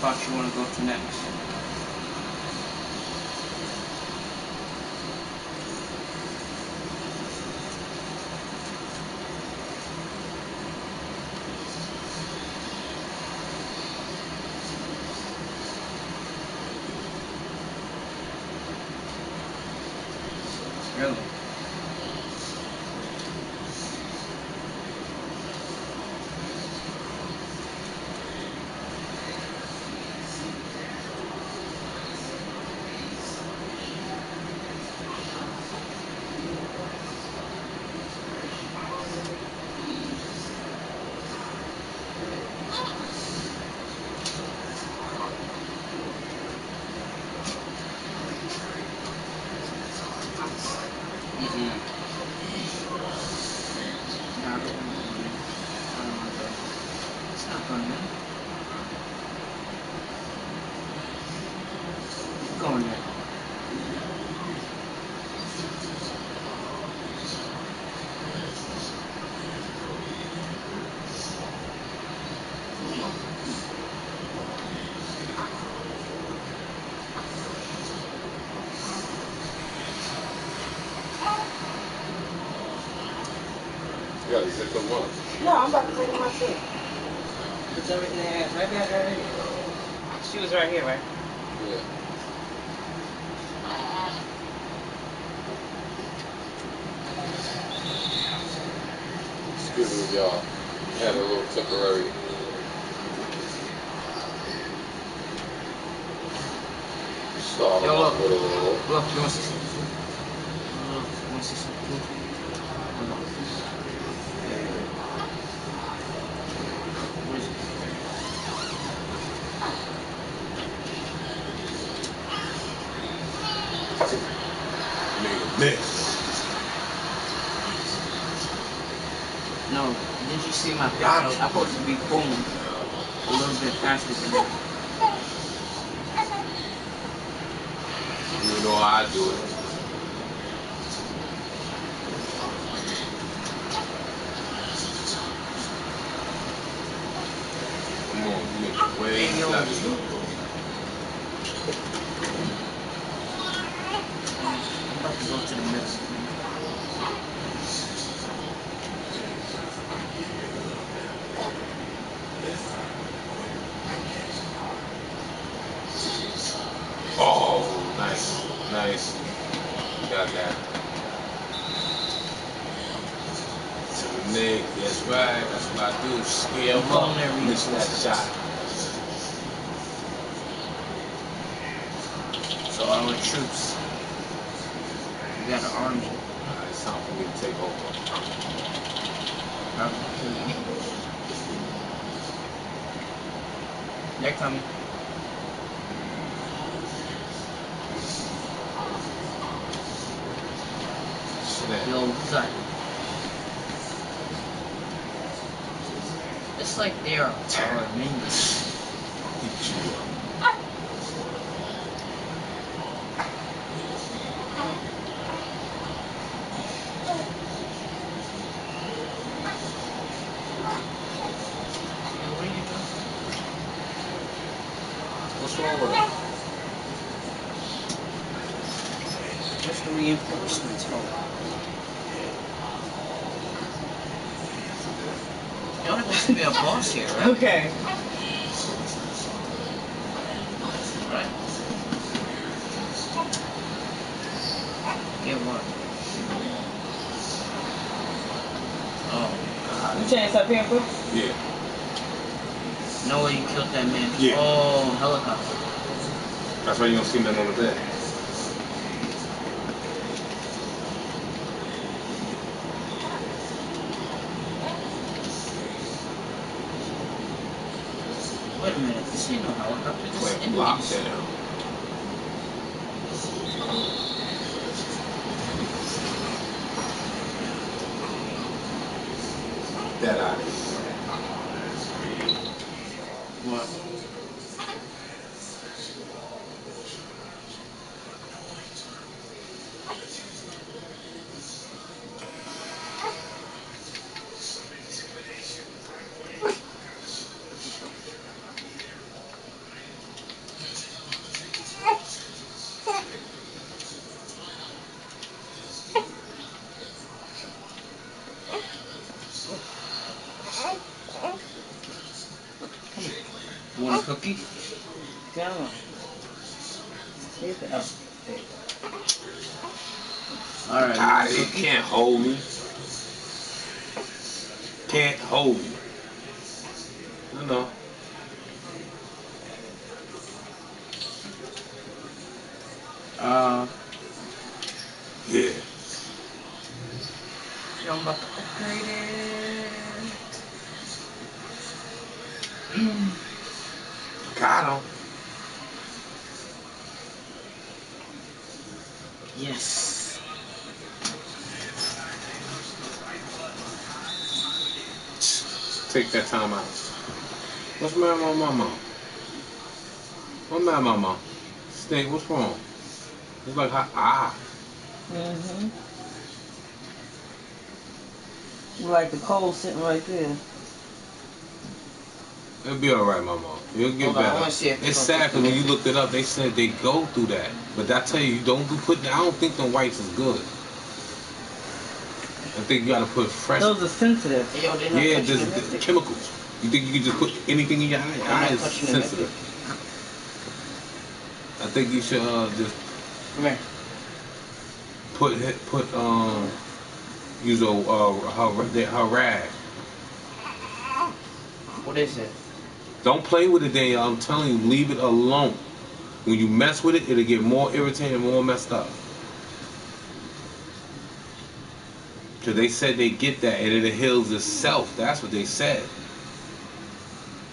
part you want to go to next. No, I'm about to take it myself. It's everything in there, Right there, right. She was right here, right? Yeah. Excuse me, y'all. Had a little temporary stall. Yo, look. Look, you want to see something? Uh, you want to see something? McDonald's, I'm supposed to be boom a little bit faster than that. You know how I do it. Okay. Take that time out. What's my my mama? What's my mama? Snake, what's wrong? It's like ah. ah. Mm-hmm. Like the coal sitting right there. It'll be alright, mama. You'll get Hold better. if it's sad because when you looked it up, they said they go through that. But I tell you, you don't putting. I don't think the whites is good. I think you gotta put fresh. Those are sensitive. Hey, yo, not Yeah, just the the chemicals. You think you can just put anything in your eye? Your eye is sensitive. I think you should uh, just Come here. put put um use a uh, her her rag. What is it? Don't play with it, Daniel. I'm telling you, leave it alone. When you mess with it, it'll get more irritated, and more messed up. Cause they said they get that and it heals itself. That's what they said.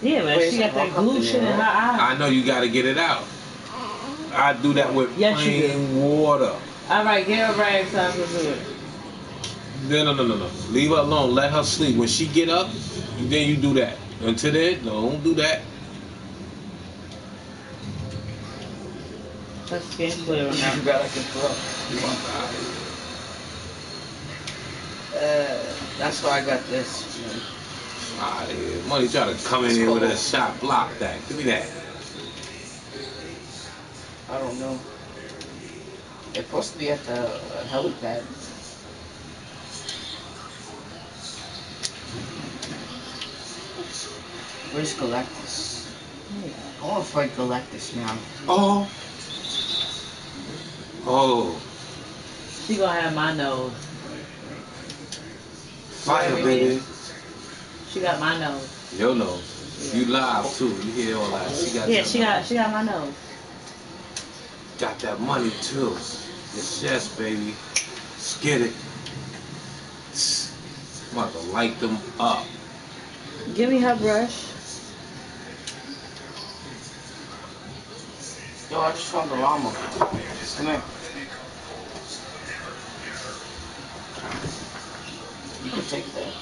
Yeah, but Wait, she got that glue shit in her eye. I know you got to get it out. I do that with Yes, you plain water. All right, get her rag so I can do it. No, no, no, no, no. Leave her alone. Let her sleep. When she get up, then you do that. Until then, don't do that. Her skin clear You now. got like a throat. Uh, that's why I got this. Ah, yeah. Money try to come in here with a shot. Block that. Give me that. I don't know. It's supposed to be at the uh, helipad. Where's Galactus? I want to fight Galactus now. Oh. Oh. She gonna have my nose. Fire, baby. She got my nose. Yo, no. You live too. You hear all that. She got Yeah, she money. got she got my nose. got that money too. Yes, yes, baby. Let's get it. I'm about to light them up. Give me her brush. Yo, I just found the llama. Come here. You can take that.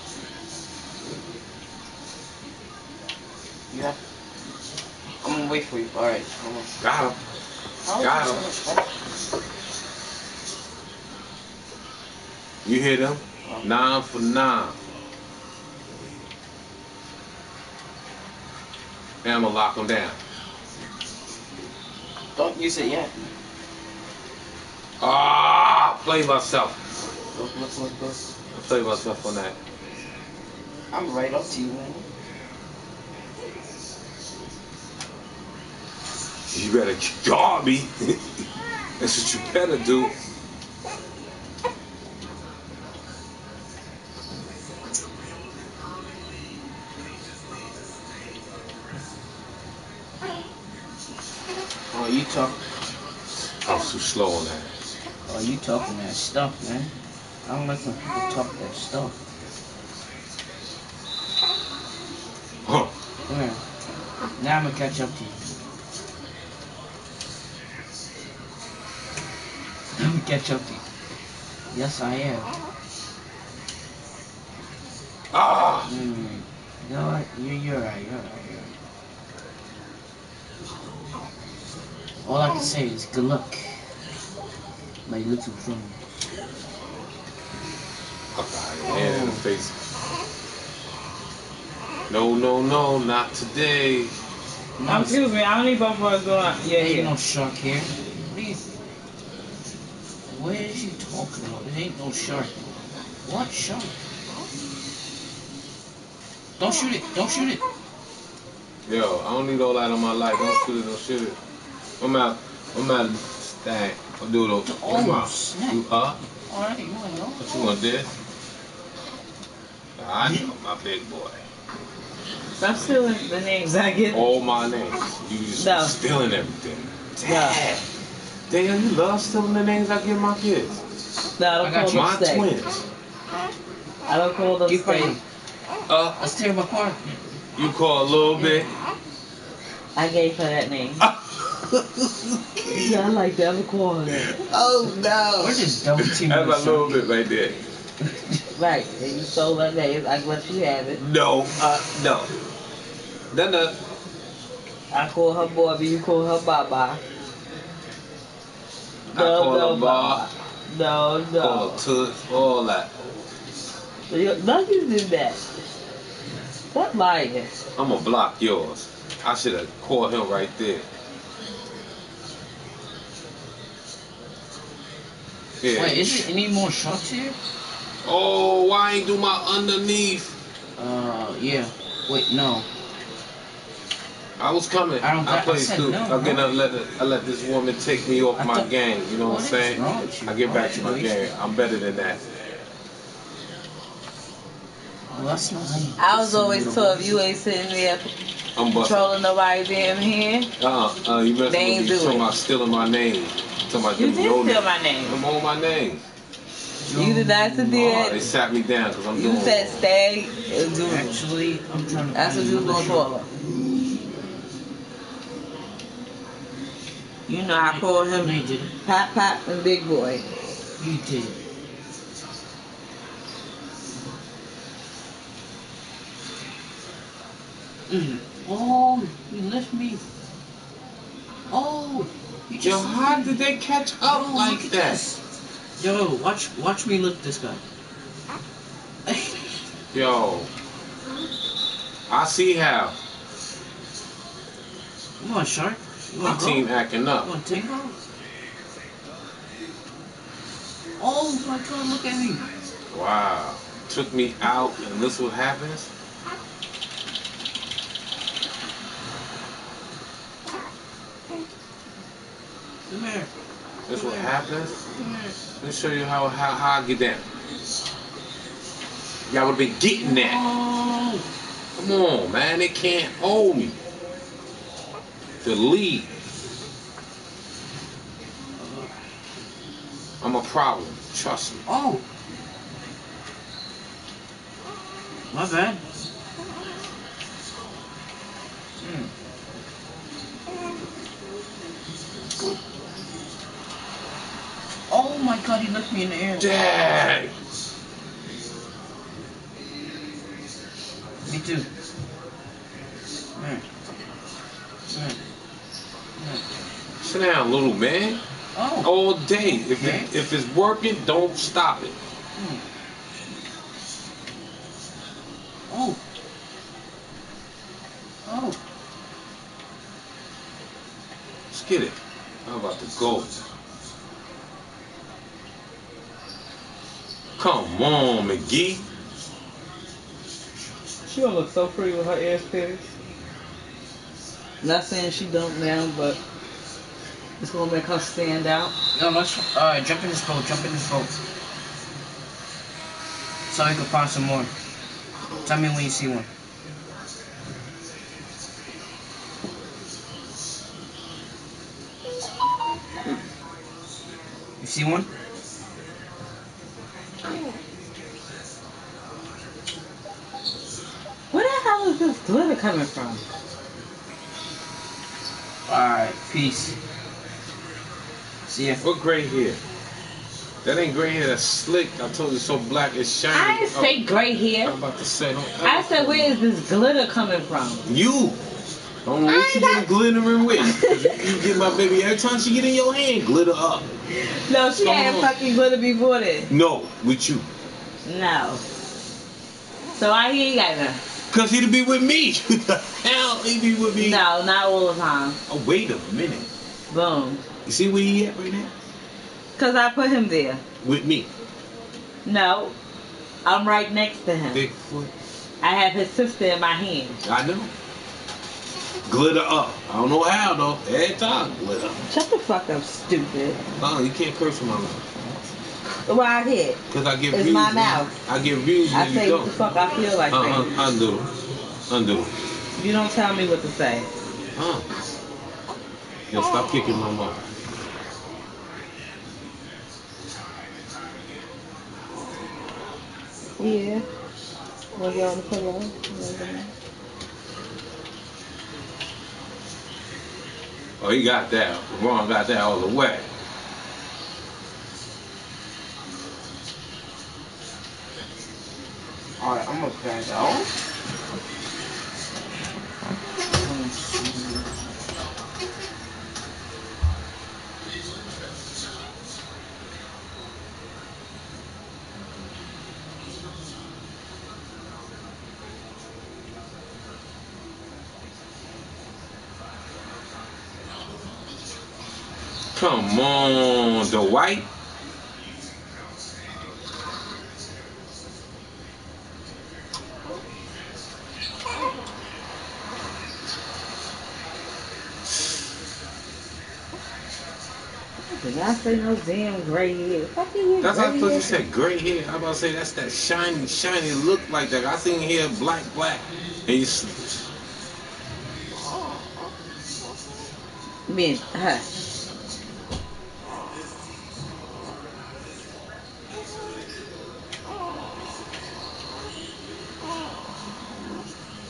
Yeah. I'm gonna wait for you. Alright, come on. Got him. Got him. so much fun? You hear them? Nine for nine. And I'm gonna lock them down. Don't use it yet. Ah, play myself. Look, look, look, look. I play myself on that. I'm right up to you, man. You better guard me. That's what you better do. Oh, you talk. I was too slow on that. Oh, you talking that stuff, man. I don't like when people talk that stuff. Huh. Come here. Now I'm gonna catch up to you. I'm gonna catch up to you. Yes, I am. Ah! Mm. You know what? You're, you're right. You're right. You're right. All I can say is good luck, my little friend. Okay, hand in the face. No, no, no, not today. No, Um, excuse me, I don't need both of us going out. Yeah, ain't yeah. no shark here. Please. What is you talking about? There ain't no shark. What shark? Don't shoot it. Don't shoot it. Yo, I don't need all that on my life. Don't shoot it, don't shoot it. I'm out. I'm out. Dang. I'm doing those. Oh, I'm out. snap. You up? Alright, you wanna know? What you want this? I know my big boy. Stop stealing the names I get. All my names. You just No. stealing everything. No. Damn, you love stealing the names I give my kids. No, I don't I got call them My steak. twins. I don't call them Keep steak. fighting. Uh, Let's tear my car. you call a little bit. I gave her that name. Yeah, I like that. I'm calling it. oh no. We're just double teaming That's my this little bit right there. Right. And you stole her name. I let you have it. No, uh, no. No, no. I call her Bobby. You call her Baba. I call her Bob. No, Call no. her Toots, all that. You- No, you did that. Stop lying. I'm gonna block yours. I should have called him right there. Yeah. Wait, is there any more shots here? Oh, why ain't do my underneath? Uh, yeah. Wait, no. I was coming. I don't- I played said through. no, I'm gonna let it, I let this woman take me off I my thought- game. You know what, What I'm saying? wrong with? I get back to my Why game. I'm better than that. Well, that's not how you I was always little told boy. you ain't sitting there I'm busting. controlling nobody's damn hand. Uh, uh, you messing They with ain't me do talking it. about stealing my name. Talking about You did steal name. my name. I'm on my name. You did not sit Oh, they there. sat me down because I'm You doing said stay and do. Actually, I'm trying to. That's what you was gonna shot. call her. You know I call No, him you didn't. Pop Pop and Big Boy. You did. Mm. Oh, you left me. Oh, you just. Yo, how did they catch up Yo, like that? this. Yo, watch, watch me lift this guy. Yo, I see how Come on, shark. My team acting up. to take off? Oh my god, look at me. Wow, took me out, and this what happens. Come here. This what happens. Here. Let me show you how how, how I get down. Y'all would have been getting that. Oh. Come on, man, they can't hold me. The lead. I'm a problem. Trust me. Oh. My bad. Hmm. Oh my god, he left me in the air. Dang. Me too. Come here. Come here. Come here. Sit down, little man. Oh. All day. If Okay. it, if it's working, don't stop it. Hmm. Oh. Oh. Let's get it. I'm about to go. Come on, McGee. She gonna look so pretty with her ass pierced. Not saying she don't now, but it's gonna make her stand out. No, let's uh, jump in this boat. Jump in this boat. So we can find some more. Tell me when you see one. You see one? Where the hell is this glitter coming from? Alright, peace. See ya. What gray hair? That ain't gray hair. That's slick. I told you, so black. It's shiny. I didn't say oh, gray hair. I'm about to say. I said, where is this glitter coming from? You. Don't know what you been glittering with. You, you get my baby every time she get in your hand, glitter up. No, she had on. fucking glitter before this. No, with you. No. So I hear you got none. Cause he'd be with me. the hell he be with me? No, not all the time. Oh, wait a minute. Boom. You see where he at right now? Cause I put him there. With me. No. I'm right next to him. Bigfoot. I have his sister in my hand. I know. glitter up. I don't know how though. Every time glitter. Shut the fuck up, stupid. Oh, you can't curse in my mouth. Why I hit? Cause I get It's views. my mouth. I get views I say what the fuck I feel like Uh saying. uh. Undo. Undo. You don't tell me what to say. Huh. Yo, stop kicking my mouth. Yeah. Want to get on? Oh, he got that. Ron got that all the way. Alright, I'm gonna crash out. Come on, the white. I say no damn gray hair? That's how I thought you said gray hair. I'm about to say that's that shiny, shiny look like that. I seen hair black, black, and you. Men, hush.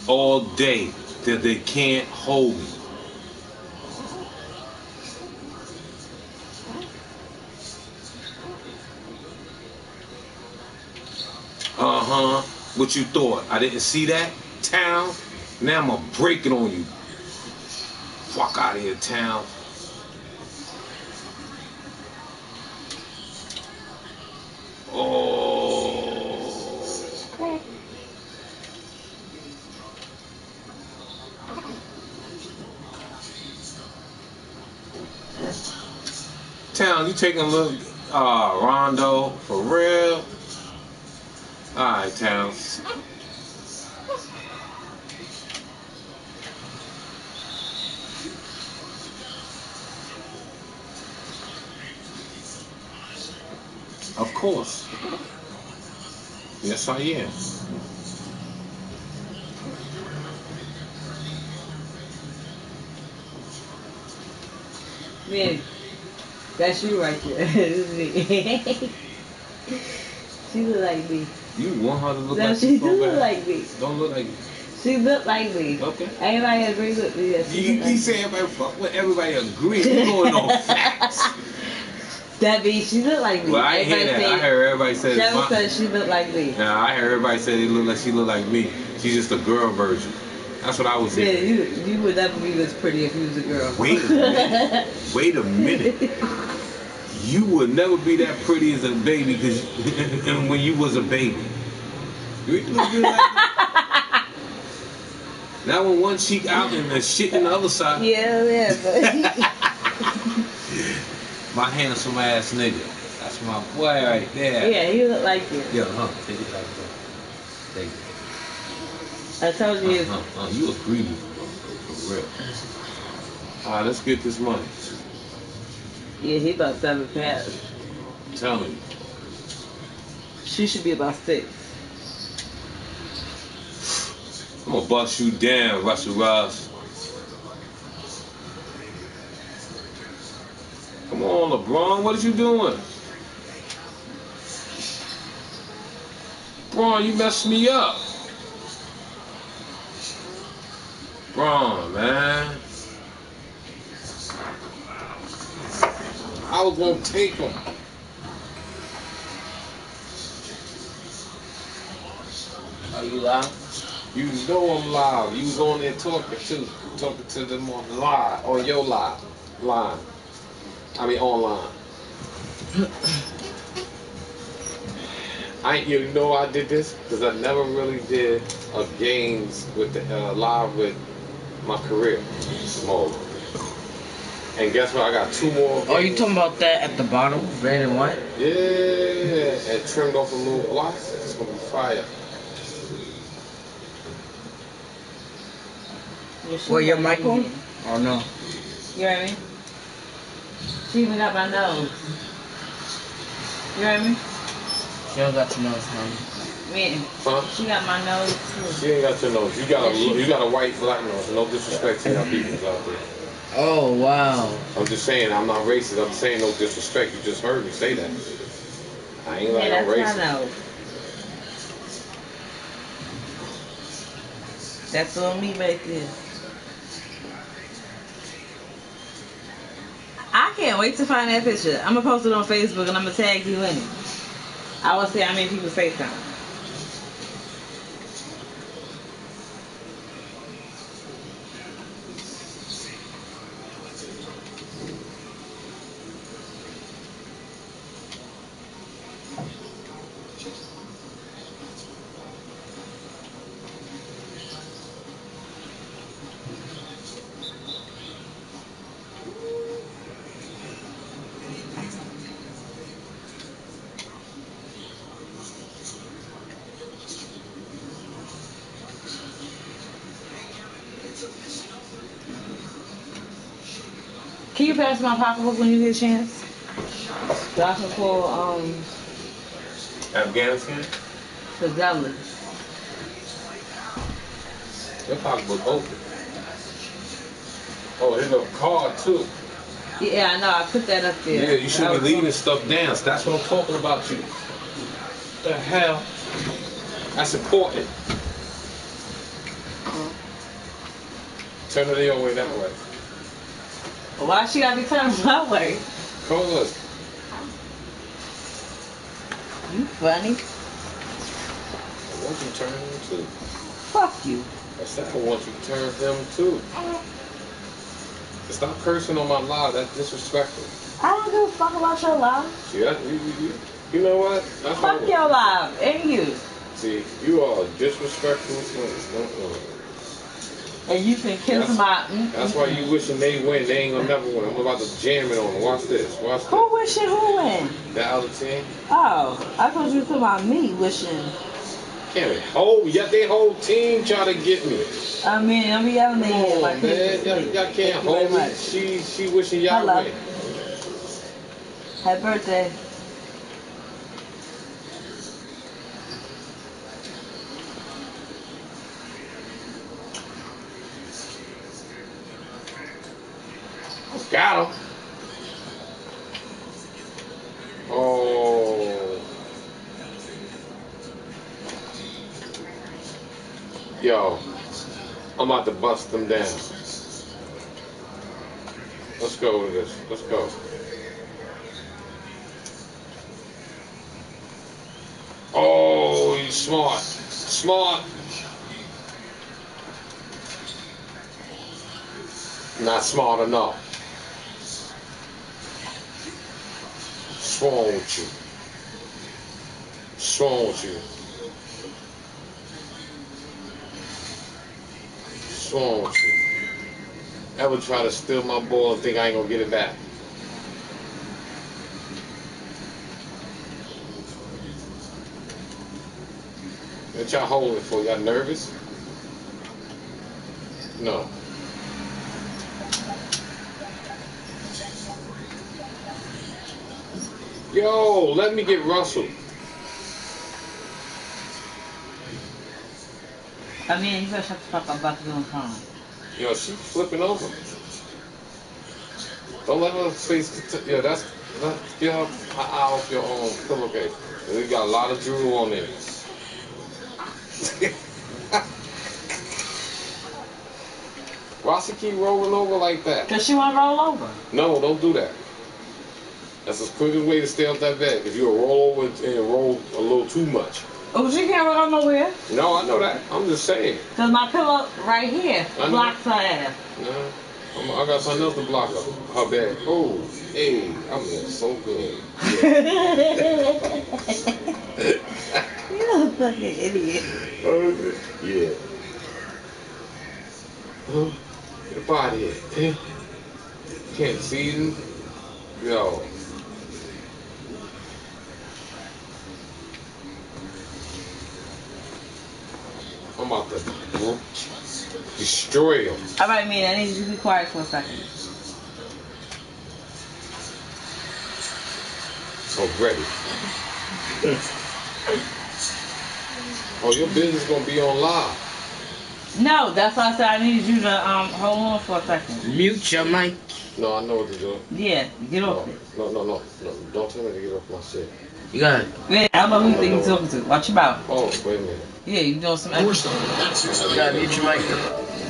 all day that they can't hold me. Huh. What you thought? I didn't see that town. Now I'm gonna break it on you. Fuck out of here, town. Oh. Town, you taking a little uh Rondo for real? Alright, Town. Of course. Yes, I am. Men, that's you right there. She look like me. You want her to look No, like she so look like me. Don't look like you. She look like me. Okay. Everybody agree with me. That You keep like saying everybody fuck with everybody agree. You going on facts. That means she look like me. Well, I hear that. I say- heard everybody say Cheryl said she look like me. Nah, I heard everybody say they look like she look like me. She's just a girl version. That's what I was Yeah, saying. you you would never be this pretty if you was a girl. Wait a minute. Wait a minute. You would never be that pretty as a baby because when you was a baby. You look good like that. Now when one cheek out and the shit in the other side. yeah, yeah, My handsome ass nigga. That's my boy right there. yeah, you look like you. Yeah, huh? Take it. Take it. I told you. Uh, uh, uh, you agree with me. For real. Alright, let's get this money. Yeah, he about seven pounds. Tell me. She should be about six. I'm gonna bust you down, Russell Ross. Come on, LeBron, what are you doing? Braun, you messed me up. Braun, man. I was gonna take him. Are you live? You know I'm live. You was on there talking to, Talking to them on live, on your live line. I mean online. I you know I did this because I never really did a games with the uh, live with my career mode. And guess what? I got two more. Oh, you talking about that at the bottom, red and white? Yeah, and trimmed off a little oh, block. It's gonna be fire. Well, your Michael? Oh no? You know what I mean? She even got my nose. You know what I? She don't got your nose, honey. Man, Huh? she got my nose too. She ain't got your nose. You got a she- you got a white black nose. No disrespect to y'all people out there. Oh, wow. I'm just saying I'm not racist. I'm saying no disrespect. You just heard me say that. I ain't like Yeah, I'm that's racist. That's on me right there. I can't wait to find that picture. I'm gonna post it on Facebook and I'm gonna tag you in it. I will see how many people say something. Can you pass my pocketbook when you get a chance? So I can pull um Afghanistan. the gully. Your pocketbook open. Oh, there's a card too. Yeah, I know. I put that up there. Yeah, you should be was- leaving stuff down. So That's what I'm talking about you. The hell? That's important. Turn it the other way that way. Why she gotta be turned my way? Cause You funny. I want you to turn them too. Fuck you. I said I want you to turn them too. Stop cursing on my live. That's disrespectful. I don't give a fuck about your life. See, that, you, you, you, you know what? That's Fuck your life and you. See, you are disrespectful. And you can kiss That's- my. Mm, That's mm, why you wishing they win. They ain't gonna never win. I'm about to jam it on them. Watch this. Watch this. Who wishing who win? That other team. Oh, I thought you were talking about me wishing. Can't hold. Yeah, they whole team try to get me. I mean, I'm yelling at you. My man. Y'all, y'all can't very hold me. She she wishing y'all Hello. win. Happy birthday. Got him. Oh. Yo, I'm about to bust them down. Let's go with this. Let's go. Oh, he's smart. Smart. Not smart enough. What's wrong with you? What's wrong with you? What's wrong with you. Ever try to steal my ball and think I ain't gonna get it back? What y'all holding for? Y'all nervous? No. Yo, let me get Russell. I mean, you better shut the fuck up about be on phone. Yo, she flipping over. Don't let her face. Yeah, that's that, get her eye off your own pillowcase. We got a lot of drool on there. Why she keep rolling over like that? Cause she wanna roll over. No, don't do that. That's the quickest way to stay off that bed. If you roll over and roll a little too much. Oh, she can't roll nowhere. No, I know that. I'm just saying. Cause my pillow right here I blocks her ass. No, I'm, I got something else to block her. Her bed. Oh, hey, I'm doing so good. You're a fucking idiot. yeah. Huh? Get up out of here. Can't see them. Yo. I'm about to. Destroy them. All right, man. I need you to be quiet for a second. Oh, ready. oh, your business gonna be on live. No, that's why I said I needed you to um hold on for a second. Mute your mic. No, I know what to do. Yeah, get off No, it. no, no, no, no. Don't tell me to get off my shit. You got it. Yeah, I don't know who you think you're talking to. Watch your mouth. Oh, wait a minute. Yeah, you doing some. You gotta mute your mic.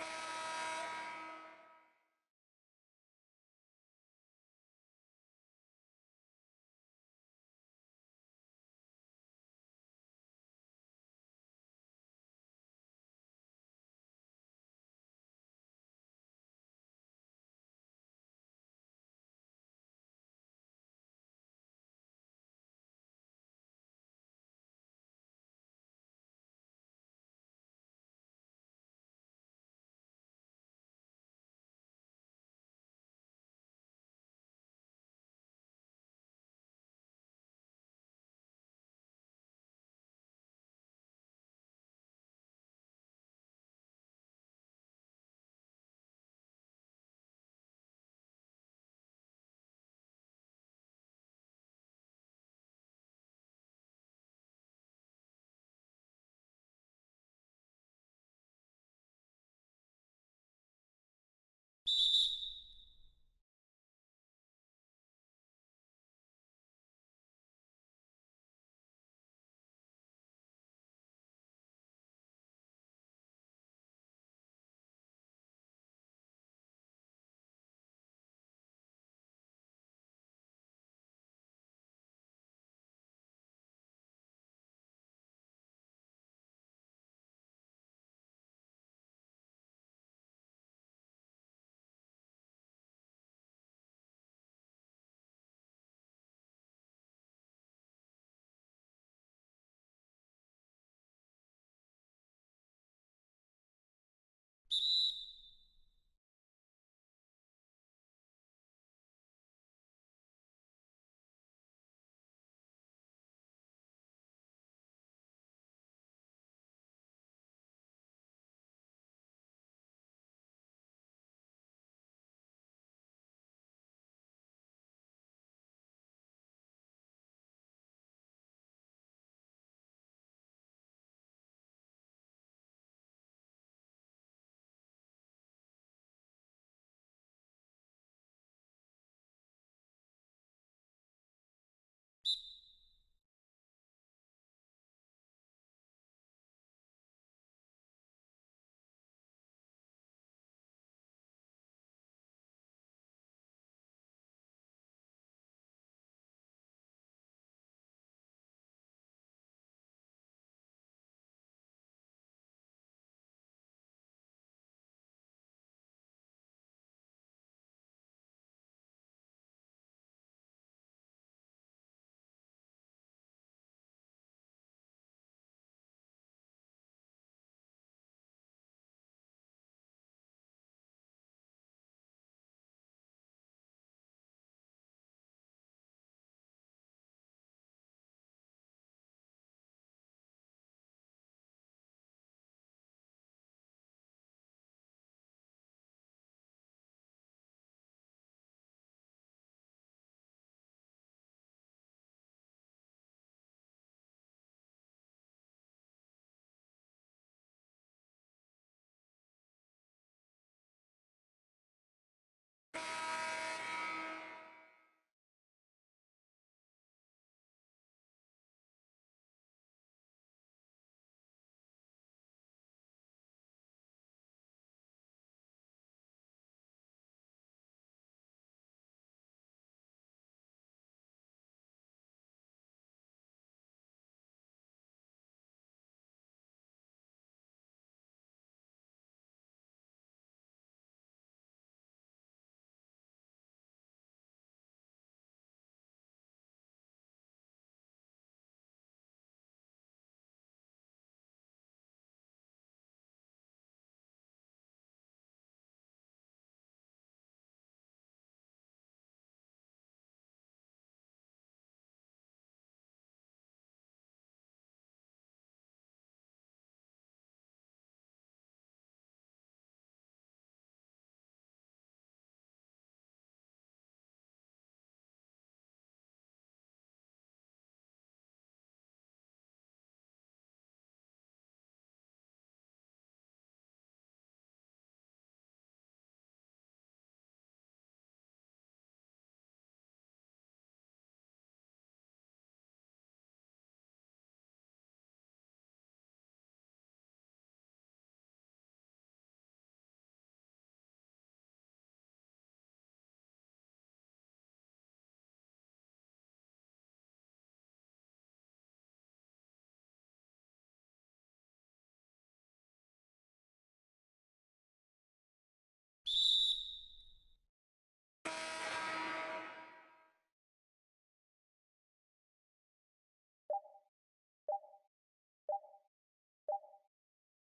you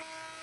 you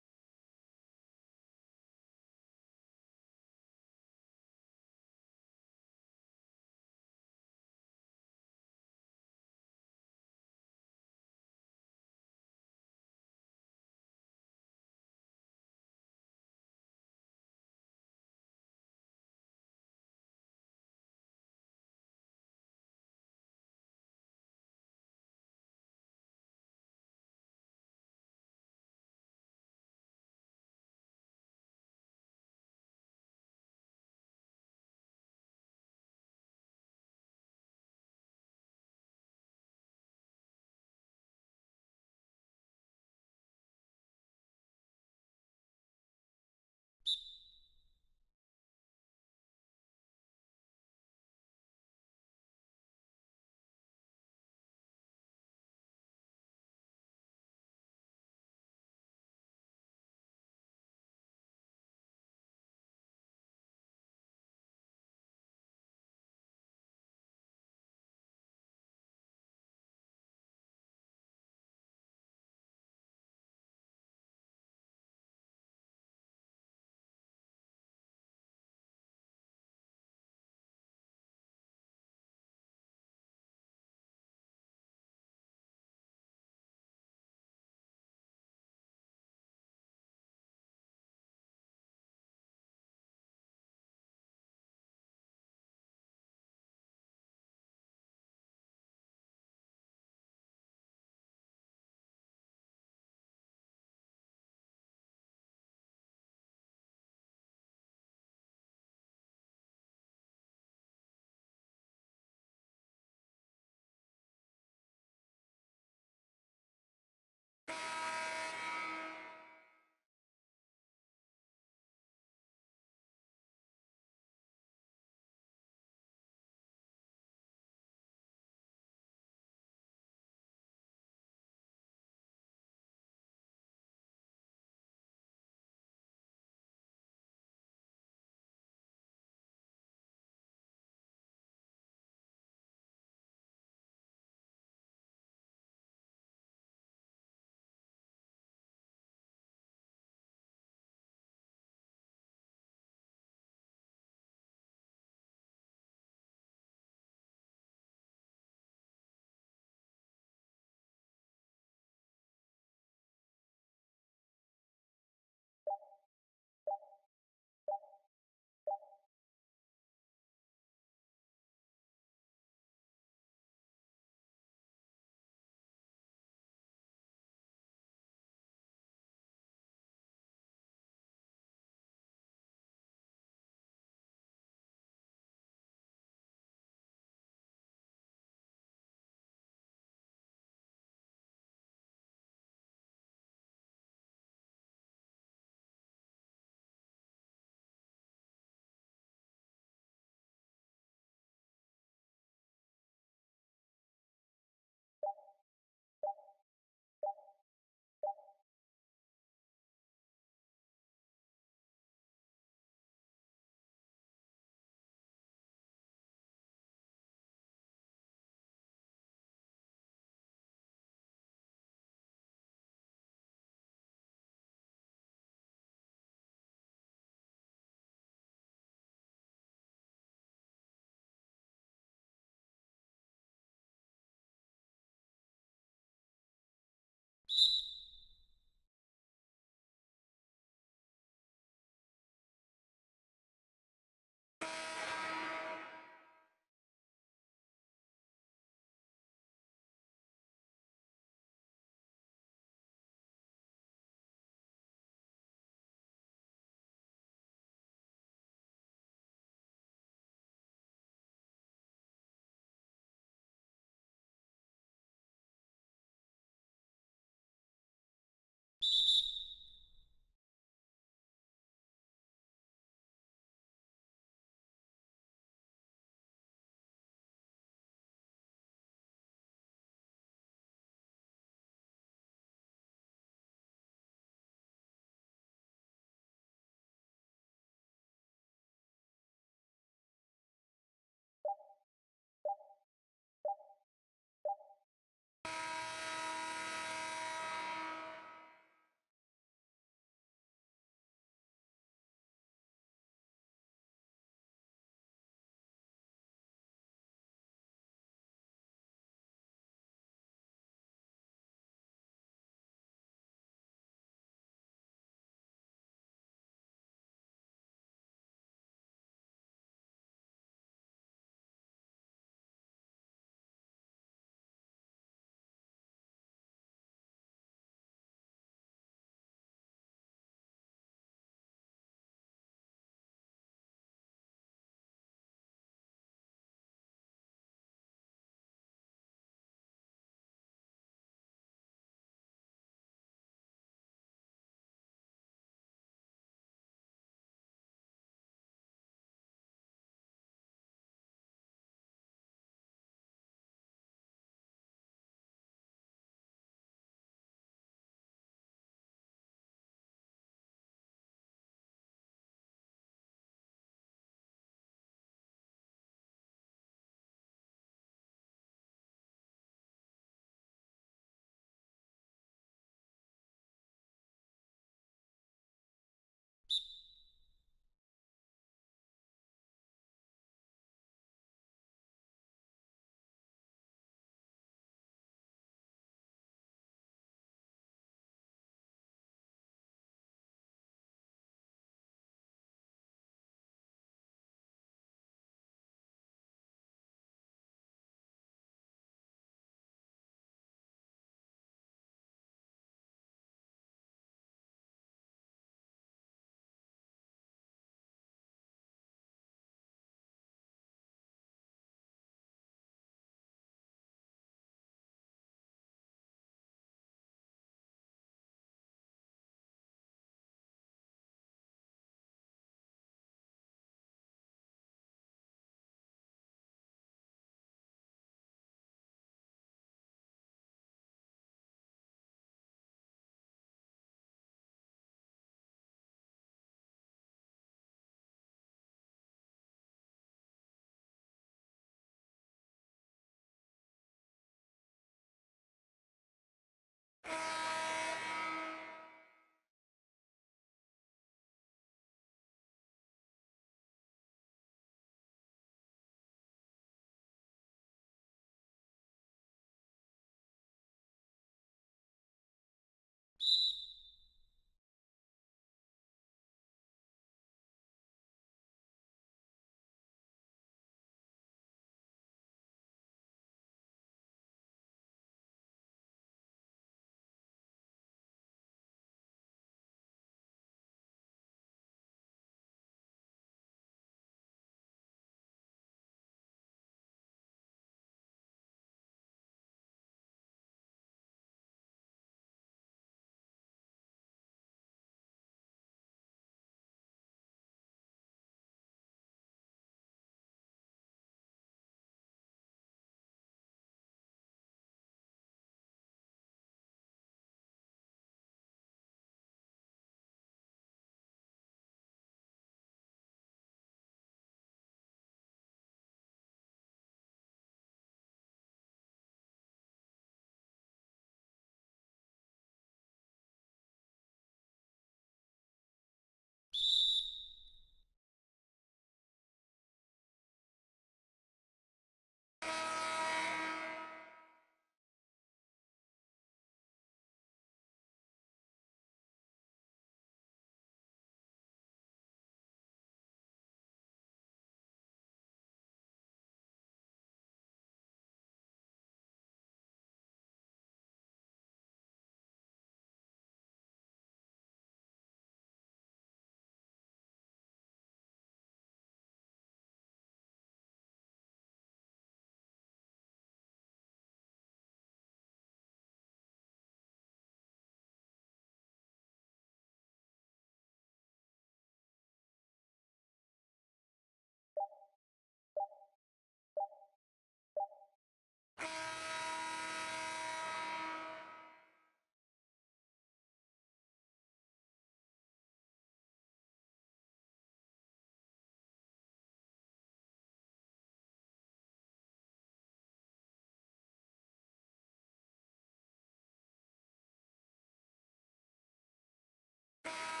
you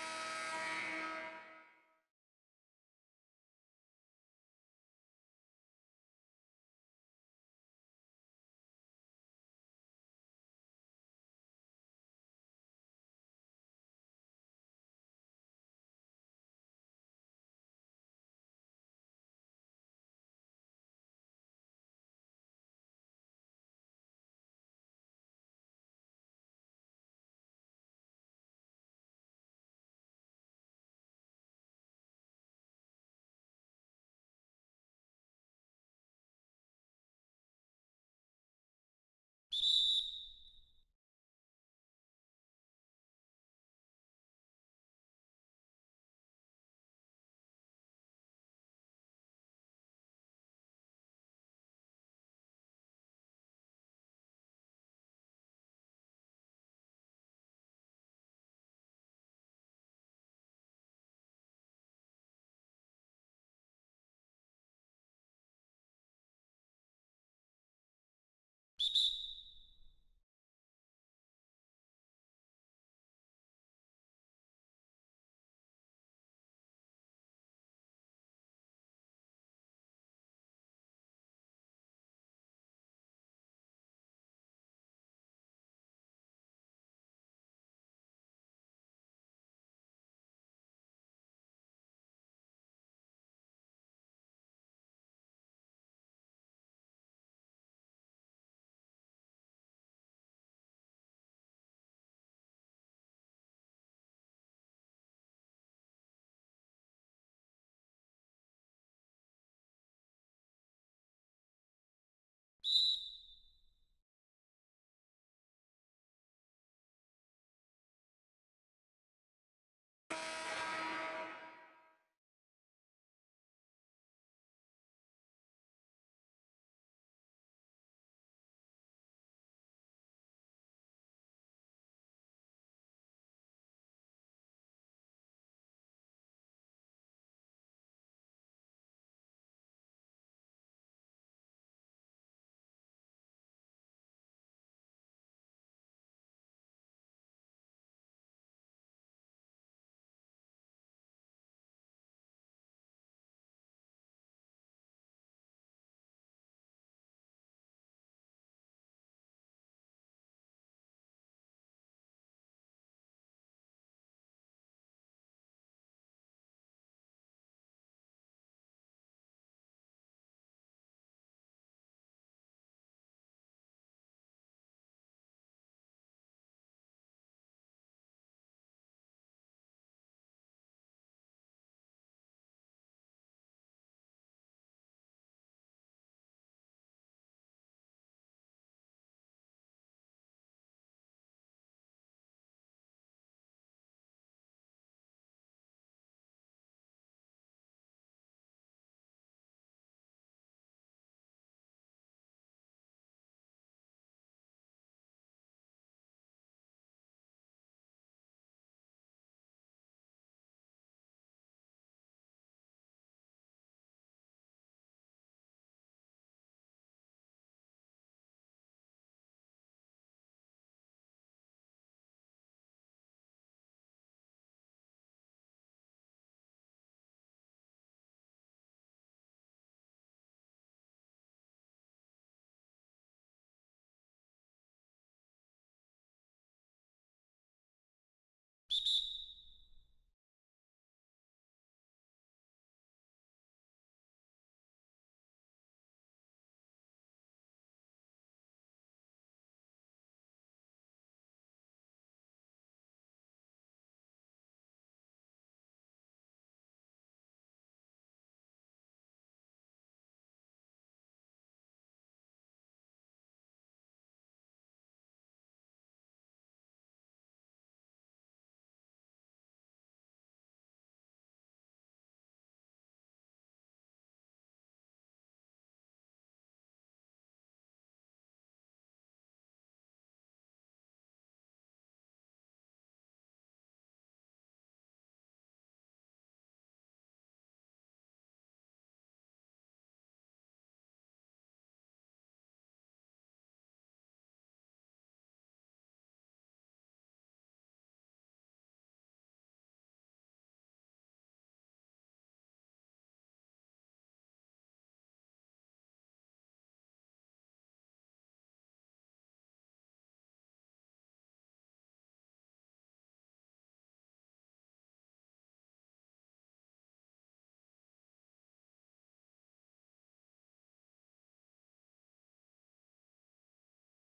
you